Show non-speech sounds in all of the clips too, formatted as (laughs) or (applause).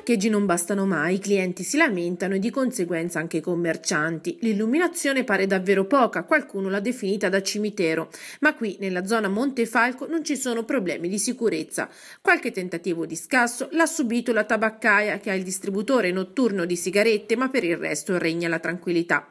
parcheggi non bastano mai, i clienti si lamentano e di conseguenza anche i commercianti. L'illuminazione pare davvero poca, qualcuno l'ha definita da cimitero, ma qui nella zona Montefalco non ci sono problemi di sicurezza. Qualche tentativo di scasso l'ha subito la tabaccaia che ha il distributore notturno di sigarette, ma per il resto regna la tranquillità.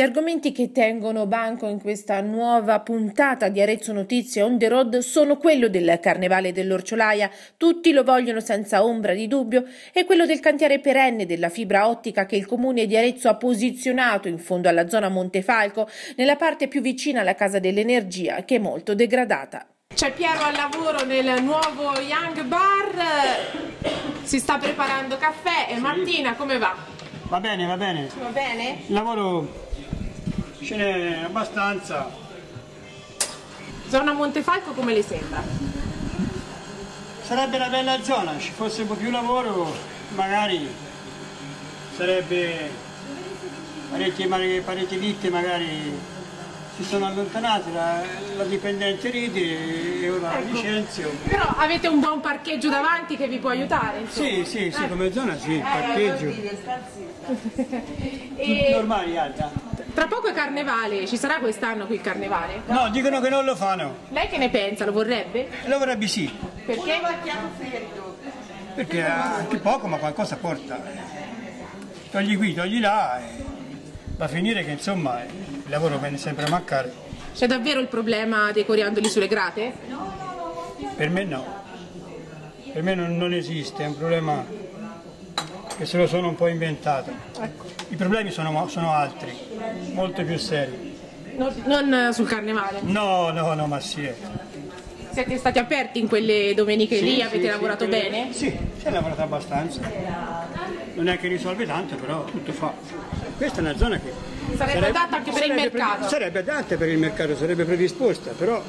Gli argomenti che tengono banco in questa nuova puntata di Arezzo Notizie on the road sono quello del carnevale dell'Orciolaia, tutti lo vogliono senza ombra di dubbio, e quello del cantiere perenne della fibra ottica che il comune di Arezzo ha posizionato in fondo alla zona Montefalco, nella parte più vicina alla Casa dell'Energia, che è molto degradata. C'è Piero al lavoro nel nuovo Young Bar, si sta preparando caffè e Martina come va? Va bene, va bene. Va bene? Il lavoro ce n'è abbastanza. Zona Montefalco come le sembra? Sarebbe una bella zona, ci fosse un po' più lavoro, magari sarebbe parecchie, parecchie ditte magari si sono allontanate, la, la dipendente ride e ora ecco. licenzio. Però avete un buon parcheggio davanti che vi può aiutare? Insomma. Sì, sì, sì, eh. come zona sì, eh, parcheggio. (laughs) e... Normali, alta. Tra poco è carnevale, ci sarà quest'anno qui il carnevale? No, dicono che non lo fanno. Lei che ne pensa? Lo vorrebbe? Lo vorrebbe sì. Perché? Perché anche poco ma qualcosa porta. Togli qui, togli là e va a finire che insomma il lavoro viene sempre a mancare. C'è davvero il problema dei coriandoli sulle grate? Per me no. Per me non, non esiste, è un problema che se lo sono un po' inventato. Ecco. I problemi sono, sono altri, molto più seri. No, non sul carnevale? No, no, no, ma sì. Siete stati aperti in quelle domeniche sì, lì? Avete sì, lavorato sì, bene? Sì, si è lavorato abbastanza. Non è che risolve tanto, però tutto fa. Questa è una zona che sarebbe, sarebbe adatta anche per il mercato. sarebbe adatta per il mercato, sarebbe predisposta, però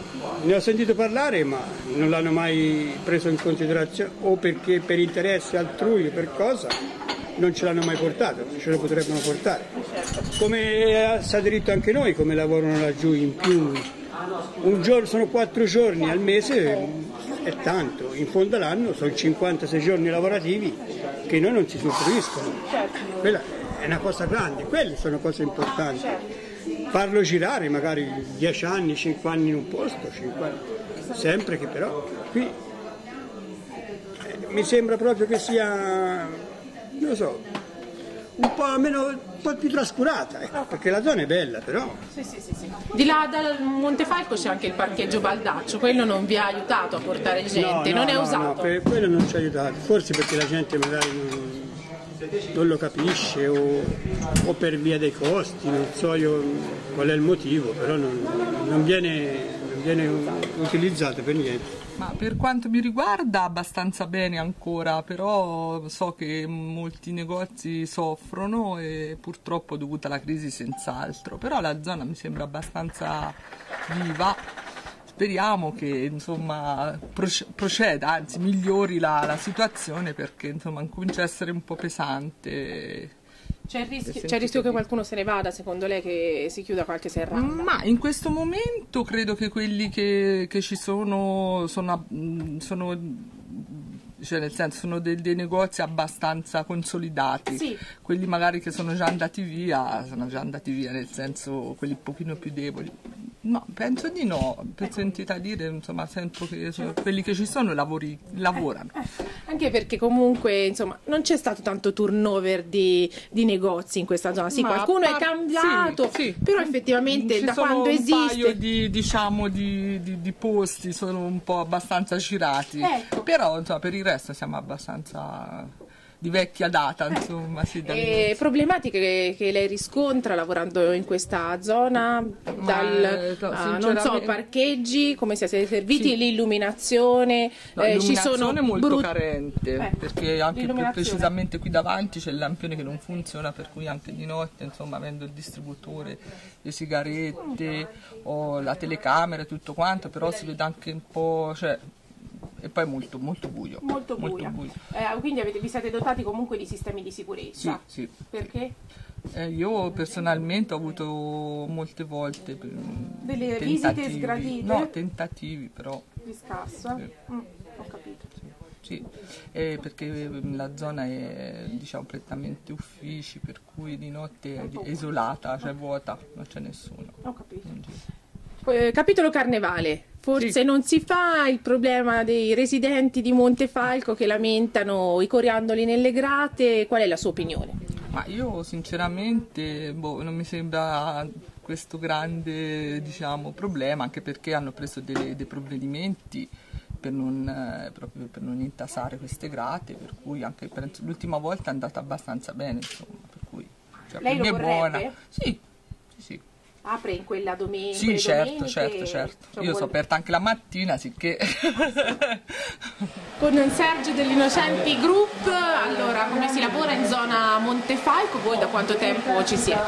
ne ho sentito parlare ma non l'hanno mai preso in considerazione o perché per interesse altrui o per cosa non ce l'hanno mai portato, ce lo potrebbero portare. Come sa diritto anche noi, come lavorano laggiù in più, un giorno, sono quattro giorni al mese, è tanto, in fondo all'anno sono 56 giorni lavorativi che noi non ci usufruiscono. È una cosa grande, quelle sono cose importanti. Farlo girare magari 10 anni, 5 anni in un posto, 5 anni, sempre che però qui eh, mi sembra proprio che sia non so, un po' meno un po' più trascurata, ecco, perché la zona è bella però. Sì, sì, sì, sì. Di là dal Montefalco c'è anche il parcheggio Baldaccio, quello non vi ha aiutato a portare gente, no, non no, è no, usato. No, per quello non ci ha aiutato, forse perché la gente magari non, non lo capisce o, o, per via dei costi, non so io qual è il motivo, però non, non viene, viene utilizzato per niente. Ma per quanto mi riguarda abbastanza bene ancora, però so che molti negozi soffrono e purtroppo dovuta alla crisi senz'altro, però la zona mi sembra abbastanza viva. Speriamo che insomma proceda, anzi migliori la, la situazione perché insomma comincia a essere un po' pesante c'è il, rischio, c'è il rischio, che qualcuno se ne vada, secondo lei, che si chiuda qualche serrata? Ma in questo momento credo che quelli che, che ci sono sono, sono cioè nel senso sono dei, dei negozi abbastanza consolidati, sì. quelli magari che sono già andati via, sono già andati via, nel senso quelli un pochino più deboli. No, penso di no, per sentita dire, insomma, sento che quelli che ci sono lavori, lavorano. Anche perché comunque, insomma, non c'è stato tanto turnover di, di negozi in questa zona. Sì, Ma qualcuno è cambiato, sì, sì. però effettivamente ci da quando esiste... un paio di, diciamo, di, di, di, posti sono un po' abbastanza girati, ecco. però insomma, per il resto siamo abbastanza di vecchia data, insomma. Sì, e problematiche che, che, lei riscontra lavorando in questa zona, dal, no, uh, non so, parcheggi, come siete serviti, sì. l'illuminazione, no, eh, ci sono è molto brut... carente, eh, perché anche più precisamente qui davanti c'è il lampione che non funziona, per cui anche di notte, insomma, avendo il distributore, le sigarette o la telecamera e tutto quanto, però si vede anche un po', cioè, e poi molto, molto buio. Molto buio. Molto buio. Eh, quindi avete, vi siete dotati comunque di sistemi di sicurezza? Sì, sì. Perché? Eh, io personalmente ho avuto molte volte delle tentativi. visite sgradite? No, tentativi però. Di scassa? Sì. Mm, ho capito. Sì. eh, perché la zona è diciamo prettamente uffici, per cui di notte è isolata, cioè vuota, non c'è nessuno. Ho capito. Eh, capitolo carnevale. Forse sì. non si fa il problema dei residenti di Montefalco che lamentano i coriandoli nelle grate. Qual è la sua opinione? Ma io sinceramente boh, non mi sembra questo grande diciamo, problema, anche perché hanno preso delle, dei provvedimenti per non, eh, proprio per non intasare queste grate, per cui anche per, l'ultima volta è andata abbastanza bene, insomma, per cui cioè, Lei me è buona. Sì, sì, sì. Apre in quella domenica? Sì, certo, certo, certo. Cioè, Io vuole... sono aperta anche la mattina, sicché... (laughs) Con Sergio dell'Innocenti Group, allora come si lavora in zona Montefalco? Voi da quanto tempo ci siete?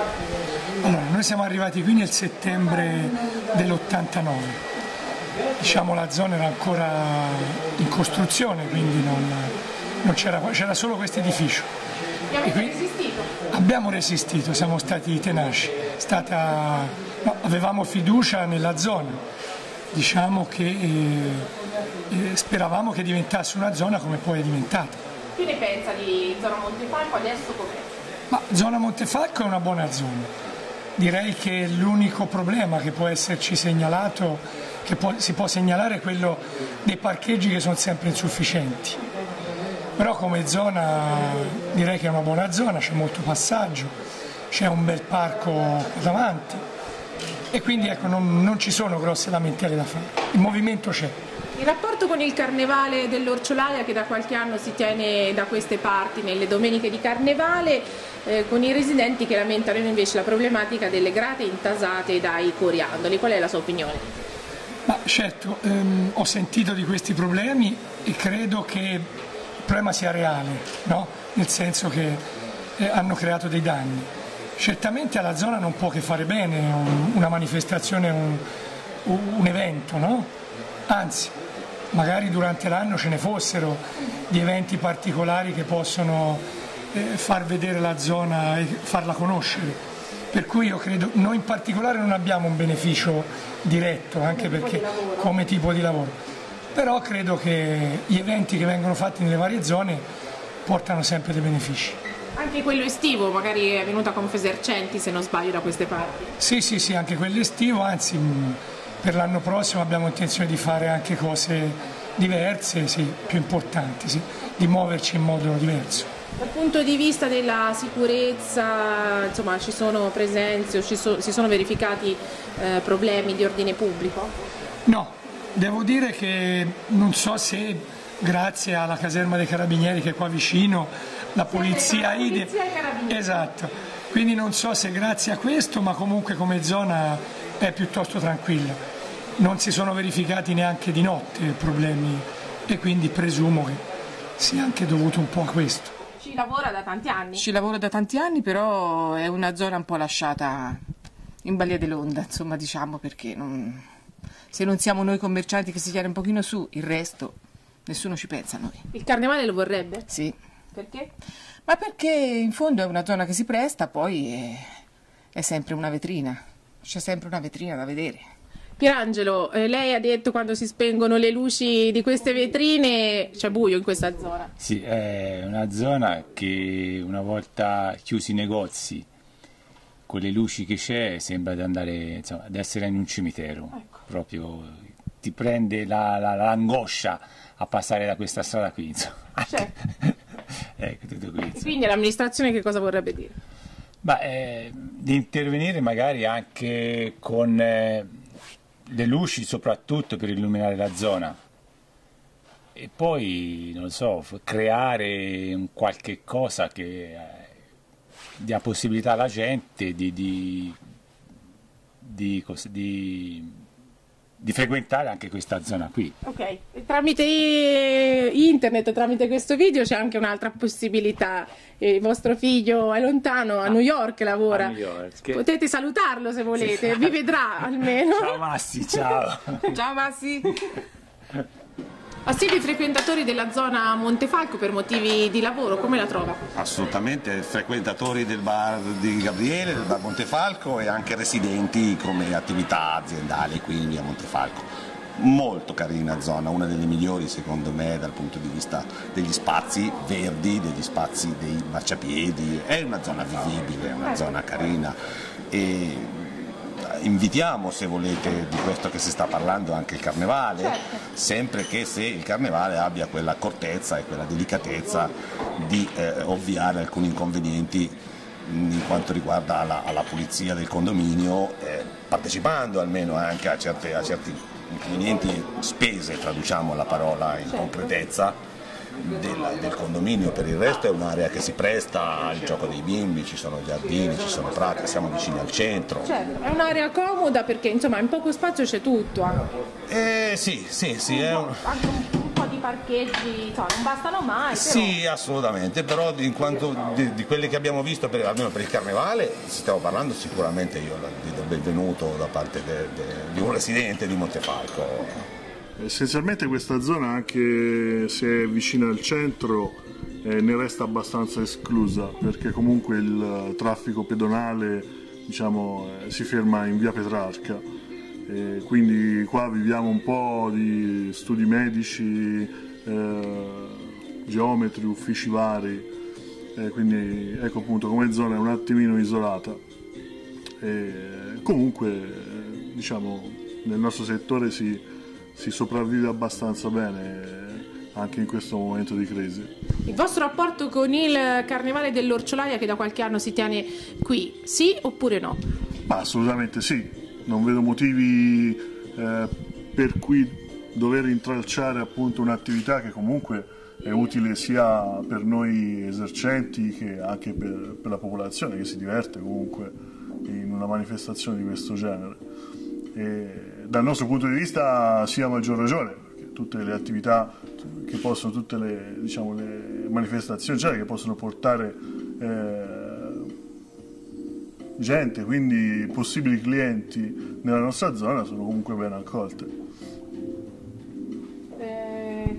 Allora, noi siamo arrivati qui nel settembre dell'89 diciamo, la zona era ancora in costruzione, quindi non, non c'era, c'era, solo questo edificio. E avete qui, resistito? Abbiamo resistito, siamo stati tenaci. Stata, no, avevamo fiducia nella zona, diciamo che eh, eh, speravamo che diventasse una zona come poi è diventata. Che ne pensa di zona Montefalco adesso com'è? Ma zona Montefalco è una buona zona. Direi che l'unico problema che può esserci segnalato che può, si può segnalare è quello dei parcheggi che sono sempre insufficienti. Però come zona direi che è una buona zona, c'è molto passaggio, c'è un bel parco davanti e quindi ecco, non, non ci sono grosse lamentele da fare, il movimento c'è. Il rapporto con il carnevale dell'Orciolaia che da qualche anno si tiene da queste parti nelle domeniche di carnevale eh, con i residenti che lamentano invece la problematica delle grate intasate dai coriandoli. Qual è la sua opinione? Ma certo, ehm, ho sentito di questi problemi e credo che il problema sia reale, no? nel senso che eh, hanno creato dei danni. Certamente alla zona non può che fare bene un, una manifestazione, un, un evento, no? anzi magari durante l'anno ce ne fossero di eventi particolari che possono eh, far vedere la zona e farla conoscere per cui io credo, noi in particolare non abbiamo un beneficio diretto, anche come perché tipo come tipo di lavoro, però credo che gli eventi che vengono fatti nelle varie zone portano sempre dei benefici. Anche quello estivo, magari è venuta con Fesercenti se non sbaglio da queste parti. Sì, sì, sì, anche quello estivo, anzi per l'anno prossimo abbiamo intenzione di fare anche cose diverse, sì, più importanti, sì, di muoverci in modo diverso. Dal punto di vista della sicurezza, insomma, ci sono presenze o ci so, si sono verificati eh, problemi di ordine pubblico? No, devo dire che non so se grazie alla caserma dei carabinieri che è qua vicino, la polizia IDE. Esatto. Quindi non so se grazie a questo, ma comunque come zona è piuttosto tranquilla. Non si sono verificati neanche di notte problemi e quindi presumo che sia anche dovuto un po' a questo. Ci lavora da tanti anni. Ci lavora da tanti anni, però è una zona un po' lasciata in balia dell'onda, insomma, diciamo, perché non... se non siamo noi commercianti che si tiene un pochino su, il resto nessuno ci pensa a noi. Il carnevale lo vorrebbe? Sì. Perché? Ma perché in fondo è una zona che si presta, poi è, è sempre una vetrina, c'è sempre una vetrina da vedere. Pierangelo, eh, lei ha detto quando si spengono le luci di queste vetrine c'è buio in questa zona. Sì, è una zona che una volta chiusi i negozi, con le luci che c'è, sembra di andare, insomma, di essere in un cimitero. Ecco. Proprio ti prende la, la, l'angoscia a passare da questa strada qui. Insomma. Certo. (laughs) ecco, tutto. Quindi l'amministrazione che cosa vorrebbe dire? Ma, eh, di intervenire magari anche con... Eh, le luci soprattutto per illuminare la zona e poi, non so, creare un qualche cosa che eh, dia possibilità alla gente di, di, di, di di frequentare anche questa zona qui. Ok, tramite internet, tramite questo video c'è anche un'altra possibilità. Il vostro figlio è lontano, a ah, New York lavora. New York. Potete salutarlo se volete, sì. vi vedrà almeno. (laughs) Ciao Massi, ciao. (laughs) ciao Massi. (laughs) Assidui frequentatori della zona Montefalco per motivi di lavoro, come la trova? Assolutamente, frequentatori del bar di Gabriele, del bar Montefalco e anche residenti come attività aziendali qui a Montefalco. molto carina zona, una delle migliori secondo me dal punto di vista degli spazi verdi, degli spazi dei marciapiedi, è una zona vivibile, è una zona carina e invitiamo se volete di questo che si sta parlando anche il carnevale, certo. sempre che se il carnevale abbia quell'accortezza e quella delicatezza di eh, ovviare alcuni inconvenienti in quanto riguarda la, alla pulizia del condominio, eh, partecipando almeno anche a, certe, a certi inconvenienti, spese, traduciamo la parola in certo. concretezza, del, del, condominio, per il resto è un'area che si presta al gioco dei bimbi, ci sono giardini, ci sono prati, siamo vicini al centro. Certo, è un'area comoda perché insomma in poco spazio c'è tutto. Eh sì, sì, sì. Un, anche un, po' di parcheggi, insomma, non bastano mai. Però... Sì, assolutamente, però in quanto di, di quelle che abbiamo visto, per, almeno per il carnevale, stiamo parlando sicuramente io del benvenuto da parte de, de, di un residente di Montefalco. Essenzialmente questa zona, anche se è vicina al centro, eh, ne resta abbastanza esclusa perché comunque il traffico pedonale diciamo, eh, si ferma in via Petrarca. E quindi qua viviamo un po' di studi medici, eh, geometri, uffici vari, quindi ecco appunto come zona è un attimino isolata. Comunque diciamo, nel nostro settore si, si sopravvive abbastanza bene anche in questo momento di crisi. Il vostro rapporto con il Carnevale dell'Orciolaia che da qualche anno si tiene qui, sì oppure no? Ma assolutamente sì, non vedo motivi eh, per cui dover intralciare appunto un'attività che comunque è utile sia per noi esercenti che anche per, per la popolazione che si diverte comunque in una manifestazione di questo genere. E dal nostro punto di vista sia maggior ragione, tutte le attività che possono, tutte le, diciamo, le manifestazioni cioè, che possono portare eh, gente, quindi possibili clienti nella nostra zona sono comunque ben accolte. Eh,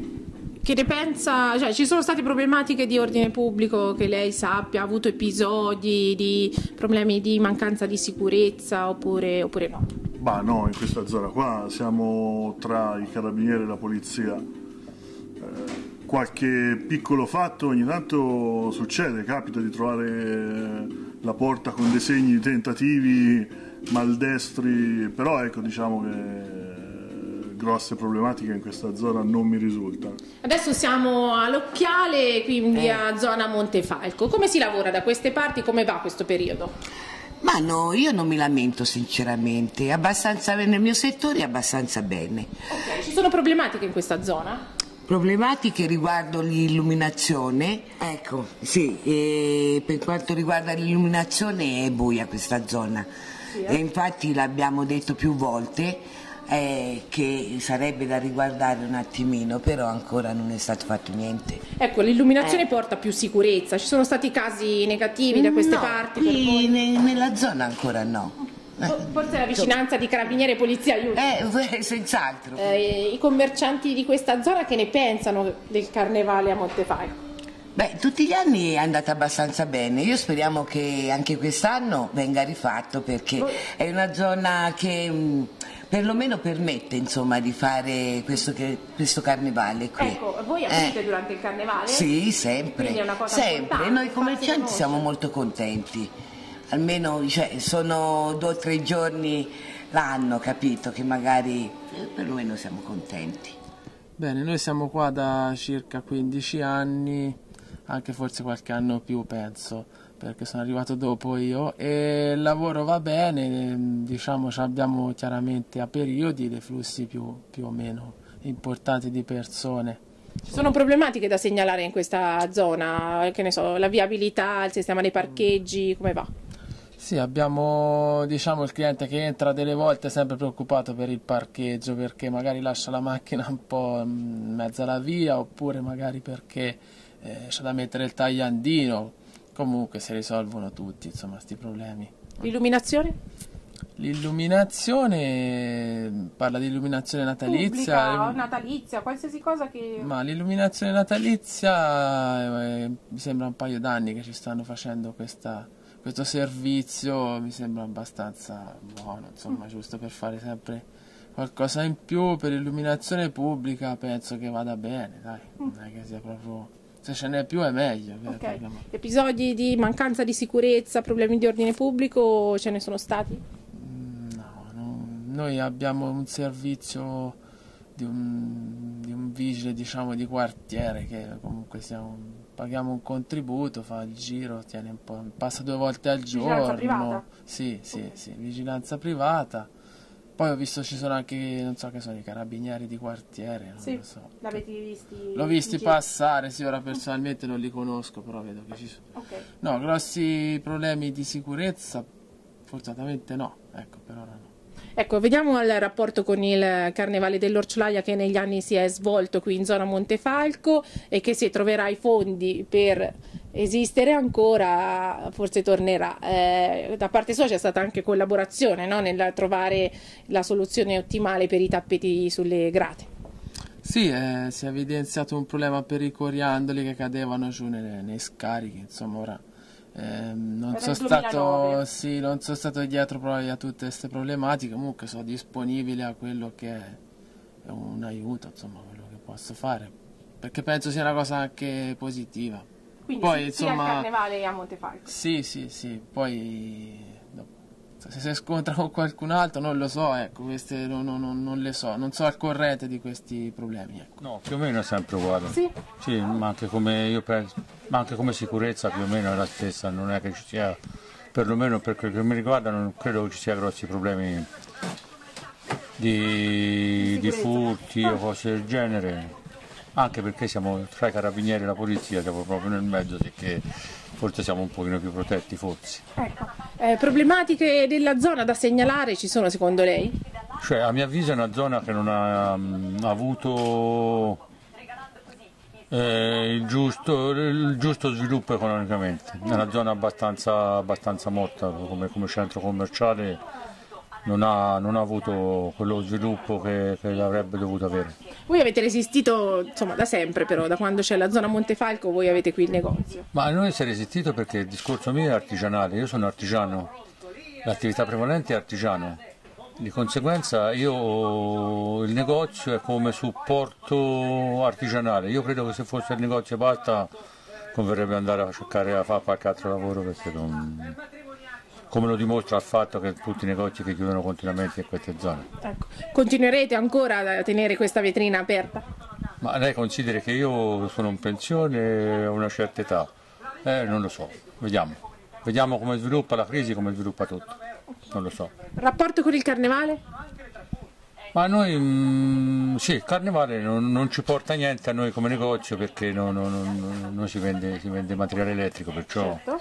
che ne pensa? Cioè, ci sono state problematiche di ordine pubblico che lei sappia, ha avuto episodi di problemi di mancanza di sicurezza oppure, oppure no? Ma no, in questa zona qua siamo tra i carabinieri e la polizia. Eh, qualche piccolo fatto ogni tanto succede, capita di trovare la porta con dei segni di tentativi maldestri, però ecco diciamo che grosse problematiche in questa zona non mi risultano. Adesso siamo all'Occhiale, quindi eh. a zona Montefalco. Come si lavora da queste parti? Come va questo periodo? Ma no, io non mi lamento sinceramente, abbastanza nel mio settore abbastanza bene. Okay. Ci sono problematiche in questa zona? Problematiche riguardo l'illuminazione, ecco, sì, per quanto riguarda l'illuminazione è buia questa zona sì, eh? e infatti l'abbiamo detto più volte eh, che sarebbe da riguardare un attimino, però ancora non è stato fatto niente. Ecco, l'illuminazione eh. porta più sicurezza, ci sono stati casi negativi da queste no, parti? Qui ne, nella zona ancora no. Forse la vicinanza di carabinieri e polizia aiuta. Eh, senz'altro. Eh, I commercianti di questa zona che ne pensano del carnevale a Montefalco? Beh, tutti gli anni è andata abbastanza bene, io speriamo che anche quest'anno venga rifatto perché è una zona che mm, perlomeno permette insomma, di fare questo, che, questo, carnevale qui. Ecco, voi aprite eh. durante il carnevale? Sì, sempre. Quindi è una cosa sempre. Noi commercianti siamo molto contenti. Almeno cioè, sono due o tre giorni l'anno, capito, che magari eh, perlomeno siamo contenti. Bene, noi siamo qua da circa 15 anni, anche forse qualche anno più penso perché sono arrivato dopo io e il lavoro va bene, diciamo abbiamo chiaramente a periodi dei flussi più, più o meno importanti di persone. Ci sono problematiche da segnalare in questa zona, che ne so, la viabilità, il sistema dei parcheggi, come va? Sì, abbiamo diciamo, il cliente che entra delle volte sempre preoccupato per il parcheggio perché magari lascia la macchina un po' in mezzo alla via oppure magari perché eh, c'è da mettere il tagliandino Comunque si risolvono tutti, insomma, questi problemi. L'illuminazione? L'illuminazione parla di illuminazione natalizia. Pubblica, natalizia, qualsiasi cosa che. Ma l'illuminazione natalizia eh, mi sembra un paio d'anni che ci stanno facendo questa, questo servizio, mi sembra abbastanza buono, insomma, mm. giusto per fare sempre qualcosa in più per illuminazione pubblica penso che vada bene, dai, non è che sia proprio... Se ce n'è più è meglio. che Ok. parliamo- Episodi di mancanza di sicurezza, problemi di ordine pubblico ce ne sono stati? No, no, noi abbiamo un servizio di un, di un vigile, diciamo, di quartiere che comunque siamo, paghiamo un contributo, fa il giro, tiene un po', passa due volte al Vigilanza giorno. privata? Sì, sì, sì, vigilanza privata. Poi ho visto ci sono anche, non so che sono, i carabinieri di quartiere, non Sì. lo so. L'avete visti? L'ho visti passare, sì, ora personalmente non li conosco, però vedo che ci sono. Ok. No, grossi problemi di sicurezza, fortunatamente no, ecco, per ora no. Ecco, vediamo il rapporto con il Carnevale dell'Orciolaia che negli anni si è svolto qui in zona Montefalco e che se troverà i fondi per esistere ancora forse tornerà. Eh, da parte sua c'è stata anche collaborazione no? nel trovare la soluzione ottimale per i tappeti sulle grate. Sì, eh, si è evidenziato un problema per i coriandoli che cadevano giù nelle- nei scarichi, insomma ora ehm, non, sono il 2009. stato, sì, non sono stato dietro proprio a tutte queste problematiche, comunque sono disponibile a quello che è, è un aiuto, insomma, quello che posso fare, perché penso sia una cosa anche positiva. Quindi Poi, sì, insomma, al Carnevale a Montefalco. Sì, sì, sì, poi se si scontra con qualcun altro non lo so, ecco, queste non, non- non- non le so, non so al corrente di questi problemi, ecco. No, più o meno è sempre uguale. Sì. Sì, ma anche come io penso, ma anche come sicurezza più o meno è la stessa, non è che ci sia, perlomeno per quel che mi riguarda, non credo che ci sia grossi problemi di, di furti o cose del genere. Anche perché siamo tra i carabinieri e la polizia, siamo proprio nel mezzo, che forse siamo un pochino più protetti, forse. Ecco. Eh, problematiche della zona da segnalare ci sono secondo lei? Cioè, a mio avviso è una zona che non ha mm, avuto eh, il, giusto, il giusto sviluppo economicamente. È una zona abbastanza, abbastanza morta come, come centro commerciale, non ha, non ha avuto quello sviluppo che, che avrebbe dovuto avere. Voi avete resistito insomma da sempre però, da quando c'è la zona Montefalco voi avete qui il negozio. Ma noi si è resistito perché il discorso mio è artigianale, io sono artigiano, l'attività prevalente è artigiano, di conseguenza io il negozio è come supporto artigianale, io credo che se fosse il negozio basta converrebbe andare a cercare a fare qualche altro lavoro perché non... come lo dimostra il fatto che tutti i negozi che chiudono continuamente in queste zone. Ecco. Continuerete ancora a tenere questa vetrina aperta? Ma lei consideri che io sono in pensione a una certa età? Eh, non lo so, vediamo. Vediamo come sviluppa la crisi, come sviluppa tutto. Non lo so. Rapporto con il carnevale? Ma noi, mm, sì, il carnevale non, non ci porta niente a noi come negozio perché non, non- non- si, vende, si vende materiale elettrico, perciò ben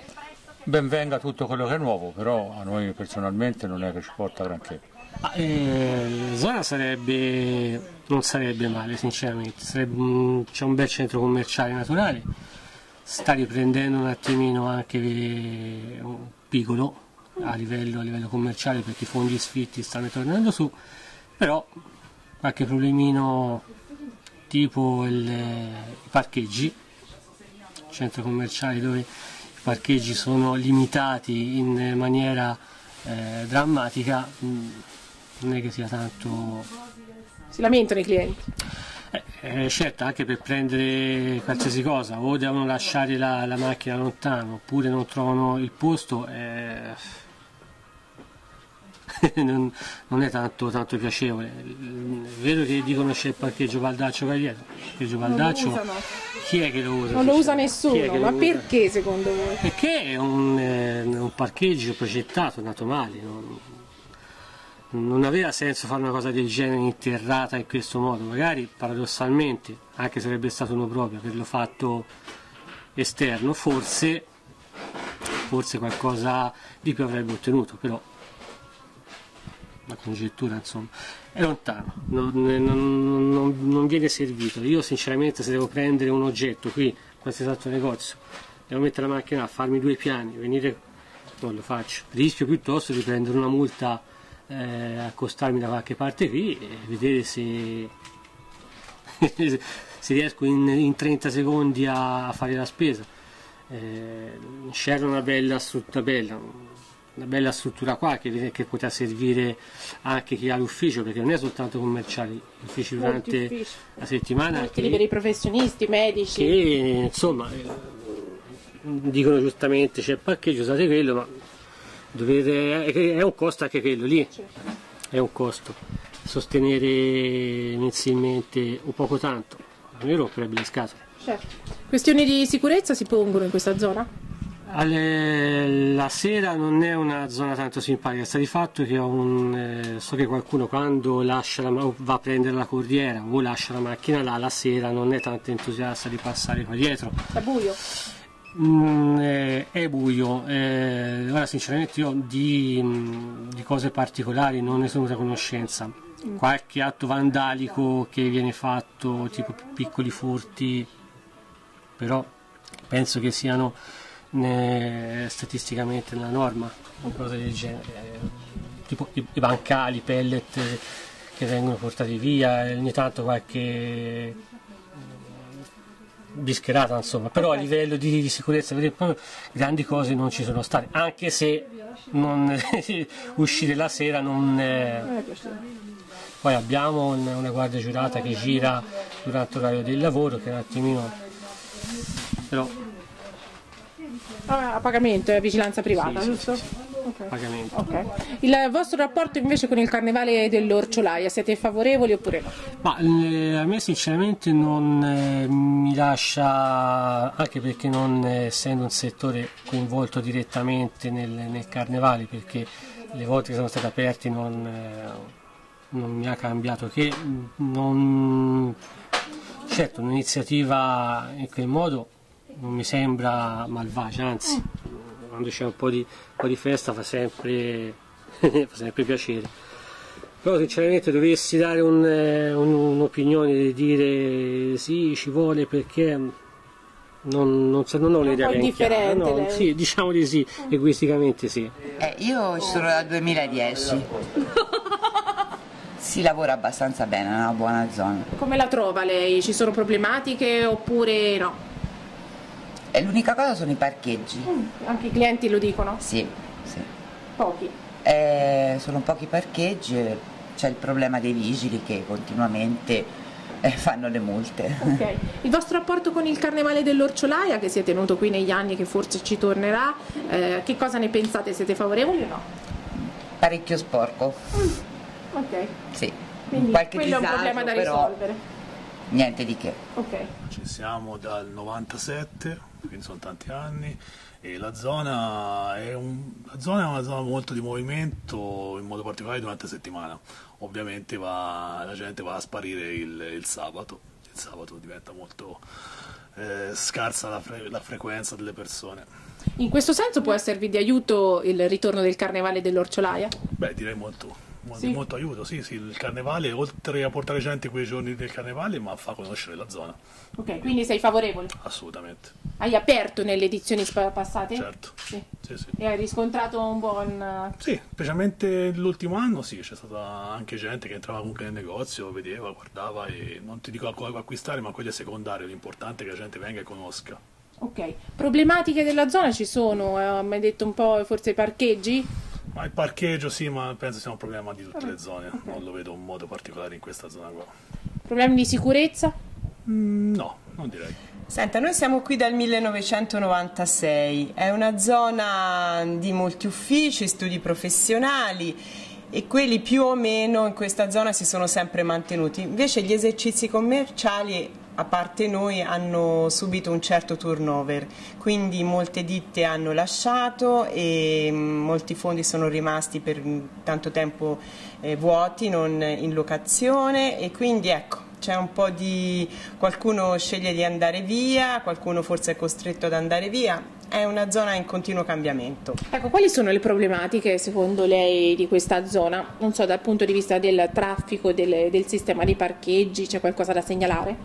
venga tutto quello che è nuovo, però a noi personalmente non è che ci porta granché. Ma, eh, zona sarebbe, non sarebbe male sinceramente, c'è un bel centro commerciale naturale, sta riprendendo un attimino anche eh, un piccolo a livello, a livello commerciale perché i fondi sfitti stanno tornando su, però qualche problemino tipo il- i parcheggi, centro commerciale dove parcheggi sono limitati in maniera eh, drammatica, mh, non è che sia tanto Si lamentano i clienti. eh, certo, anche per prendere qualsiasi cosa, o devono lasciare la, la macchina lontano, oppure non trovano il posto, eh, (laughs) non, non è tanto, tanto piacevole. È vero che dicono c'è il parcheggio Valdaccio Caglietto, il parcheggio Valdaccio. Chi è che lo usa? Non lo usa nessuno, lo ma usa? perché secondo voi? Perché è un, eh, un parcheggio progettato, nato male. Non, non aveva senso fare una cosa del genere interrata in questo modo. Magari paradossalmente, anche se sarebbe stato uno proprio averlo fatto esterno, forse, forse qualcosa di più avrebbe ottenuto, però la congettura insomma è lontano, non, non- non- non viene servito. Io sinceramente se devo prendere un oggetto qui, questo esatto negozio, devo mettere la macchina a farmi due piani, venire, non lo faccio. Rischio piuttosto di prendere una multa, eh, accostarmi da qualche parte qui e vedere se, (laughs) se riesco in, in 30 secondi a, a fare la spesa. Eh, c'era una bella struttura bella, una bella struttura qua che, che potrà servire anche chi ha l'ufficio, perché non è soltanto commerciale, uffici durante uffici. la settimana. Molti che- liberi professionisti, medici. che insomma eh, dicono giustamente c'è il parcheggio, usate quello, ma dovete, è un costo anche quello lì, è un costo. Sostenere mensilmente un poco tanto, a me romperebbe le scatole. Certo. Questioni di sicurezza si pongono in questa zona? Alle- la sera non è una zona tanto simpatica, sta di fatto che ho un, eh, so che qualcuno quando lascia la, va a prendere la corriera o lascia la macchina là la sera non è tanto entusiasta di passare qua dietro. È buio? Mm, eh, è buio, eh, ora sinceramente io di, mm, di cose particolari non ne sono avuta conoscenza. Qualche atto vandalico che viene fatto, tipo piccoli furti, però penso che siano eh, statisticamente nella norma, cose del genere. eh, tipo i, bancali, i pellet eh, che vengono portati via, e ogni tanto qualche bischerata insomma, però a livello di, sicurezza grandi cose non ci sono state, anche se non, (laughs) uscire la sera non... eh, poi abbiamo un- una guardia giurata che gira durante l'orario del lavoro, che è un attimino... però Ah, a pagamento, è vigilanza privata, Sì, sì, giusto? sì, Ok. pagamento. Ok. Il vostro rapporto invece con il carnevale dell'Orciolaia, siete favorevoli oppure no? Ma eh, a me sinceramente non eh, mi lascia, anche perché non eh, essendo un settore coinvolto direttamente nel, nel carnevale, perché le volte che sono stati aperti non, eh, non mi ha cambiato che non, certo un'iniziativa in quel modo non mi sembra malvagia, anzi quando c'è un po' di, un po' di festa fa sempre, (laughs) fa sempre piacere. Però sinceramente dovessi dare un, eh, un- un'opinione di dire sì, ci vuole perché non, non, so- non ho un'idea chiara. indifferente No, lei. sì, diciamo di sì, egoisticamente sì. Eh, io ci sono dal 2010. Si lavora abbastanza bene, è una buona zona. Come la trova lei? Ci sono problematiche oppure no? E l'unica cosa sono i parcheggi. Anche i clienti lo dicono? Sì, sì. Pochi. Eh, sono pochi parcheggi, e c'è il problema dei vigili che continuamente eh, fanno le multe. Ok. Il vostro rapporto con il carnevale dell'Orciolaia, che si è tenuto qui negli anni, che forse ci tornerà, eh, che cosa ne pensate? Siete favorevoli o no? Parecchio sporco, Ok. sì. Quindi Qualche quello è un disagio, problema da però risolvere. niente di che. Ok. Ci siamo dal 97, quindi sono tanti anni, e la zona è, un- la zona è una zona molto di movimento, in modo particolare durante la settimana. Ovviamente va- la gente va a sparire il, il sabato, il sabato diventa molto eh, scarsa la, fre- la frequenza delle persone. In questo senso può esservi di aiuto il ritorno del carnevale dell'Orciolaia? Beh, direi molto, mo- Sì. di molto aiuto, sì, sì, il carnevale, oltre a portare gente quei giorni del carnevale, ma fa conoscere la zona, Ok, quindi sei favorevole? assolutamente. Hai aperto nelle edizioni passate? Certo. Sì. Sì, sì. E hai riscontrato un buon... eh, Sì, specialmente l'ultimo anno sì, c'è stata anche gente che entrava comunque nel negozio, vedeva, guardava e non ti dico cosa acquistare, ma quello è secondario, l'importante è che la gente venga e conosca. Ok. Problematiche della zona ci sono? Eh, mi hai detto un po' forse i parcheggi? Ma il parcheggio sì, ma penso sia un problema di tutte le zone, non lo vedo in modo particolare in questa zona qua. Problemi di sicurezza? Mm, no, non direi. Senta, noi siamo qui dal 1996, è una zona di molti uffici, studi professionali e quelli più o meno in questa zona si sono sempre mantenuti. Invece gli esercizi commerciali, a parte noi, hanno subito un certo turnover, quindi molte ditte hanno lasciato e mm, molti fondi sono rimasti per mm, tanto tempo eh, vuoti, non in locazione e quindi ecco c'è un po' di qualcuno sceglie di andare via, qualcuno forse è costretto ad andare via. È una zona in continuo cambiamento. Ecco, quali sono le problematiche secondo lei di questa zona? Non so, dal punto di vista del traffico, del, del sistema di parcheggi, c'è qualcosa da segnalare?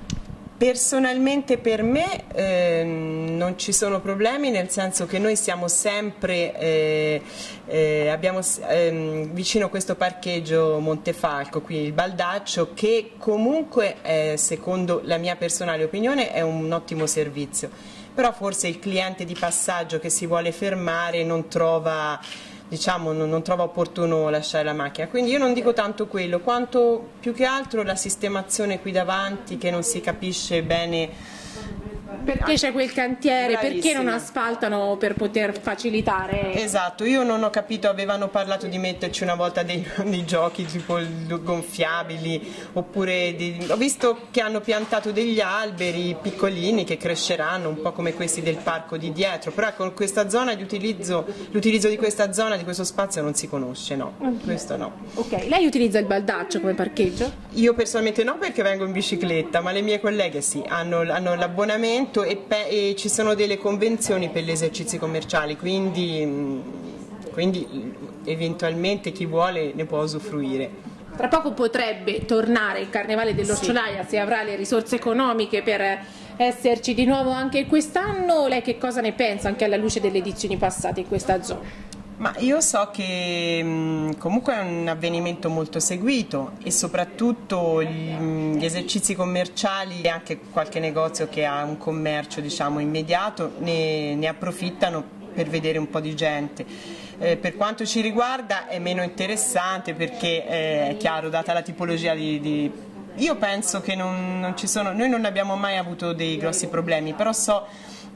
Personalmente per me ehm, non ci sono problemi nel senso che noi siamo sempre eh, eh, abbiamo ehm, vicino questo parcheggio Montefalco, qui il Baldaccio, che comunque eh, secondo la mia personale opinione è un ottimo servizio. Però forse il cliente di passaggio che si vuole fermare non trova diciamo non, non, trova opportuno lasciare la macchina. Quindi io non dico tanto quello, quanto più che altro la sistemazione qui davanti che non si capisce bene perché c'è quel cantiere, Bravissima. perché non asfaltano per poter facilitare? Esatto, io non ho capito, avevano parlato di metterci una volta dei, (laughs) dei giochi tipo gonfiabili, oppure di, ho visto che hanno piantato degli alberi piccolini che cresceranno, un po' come questi del parco di dietro, però con questa zona di utilizzo, l'utilizzo di questa zona, di questo spazio non si conosce, no, okay. questo no. Ok, lei utilizza il baldaccio come parcheggio? Io personalmente no perché vengo in bicicletta, ma le mie colleghe sì, hanno, hanno l'abbonamento momento e, e ci sono delle convenzioni per gli esercizi commerciali, quindi, quindi eventualmente chi vuole ne può usufruire. Tra poco potrebbe tornare il Carnevale dell'Orciolaia sì. se avrà le risorse economiche per esserci di nuovo anche quest'anno. Lei che cosa ne pensa anche alla luce delle edizioni passate in questa zona? Ma io so che mh, comunque è un avvenimento molto seguito e soprattutto gli, gli, esercizi commerciali e anche qualche negozio che ha un commercio diciamo, immediato ne, ne, approfittano per vedere un po' di gente. Eh, per quanto ci riguarda è meno interessante perché eh, è chiaro, data la tipologia di, di io penso che non, non ci sono, noi non abbiamo mai avuto dei grossi problemi, però so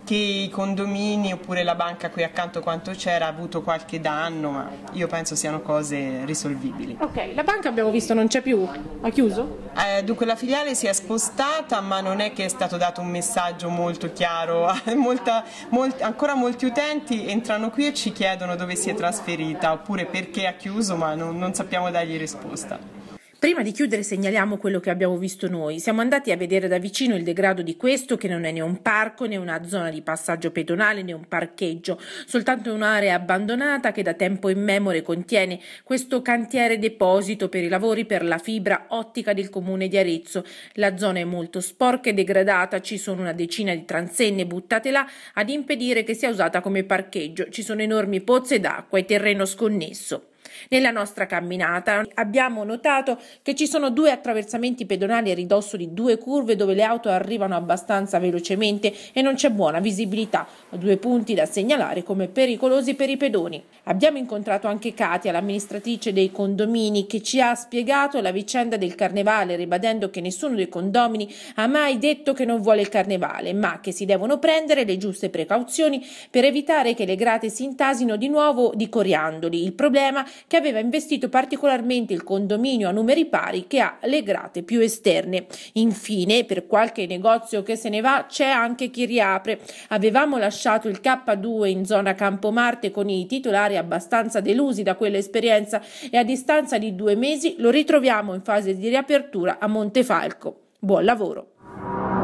che i condomini oppure la banca qui accanto quanto c'era ha avuto qualche danno, ma io penso siano cose risolvibili. Ok, la banca abbiamo visto non c'è più, ha chiuso? Eh, dunque la filiale si è spostata, ma non è che è stato dato un messaggio molto chiaro. (laughs) Molta, molt, ancora molti utenti entrano qui e ci chiedono dove si è trasferita oppure perché ha chiuso, ma non, non sappiamo dargli risposta. Prima di chiudere segnaliamo quello che abbiamo visto noi. Siamo andati a vedere da vicino il degrado di questo che non è né un parco né una zona di passaggio pedonale né un parcheggio, soltanto un'area abbandonata che da tempo immemore contiene questo cantiere deposito per i lavori per la fibra ottica del comune di Arezzo. La zona è molto sporca e degradata, ci sono una decina di transenne buttate là ad impedire che sia usata come parcheggio. Ci sono enormi pozze d'acqua e terreno sconnesso. Nella nostra camminata abbiamo notato che ci sono due attraversamenti pedonali a ridosso di due curve dove le auto arrivano abbastanza velocemente e non c'è buona visibilità, due punti da segnalare come pericolosi per i pedoni. Abbiamo incontrato anche Katia, l'amministratrice dei condomini, che ci ha spiegato la vicenda del carnevale, ribadendo che nessuno dei condomini ha mai detto che non vuole il carnevale, ma che si devono prendere le giuste precauzioni per evitare che le grate si intasino di nuovo di coriandoli. Il problema che aveva investito particolarmente il condominio a numeri pari che ha le grate più esterne. Infine, per qualche negozio che se ne va, c'è anche chi riapre. Avevamo lasciato il K2 in zona Campomarte con i titolari abbastanza delusi da quell'esperienza e a distanza di due mesi lo ritroviamo in fase di riapertura a Montefalco. Buon lavoro!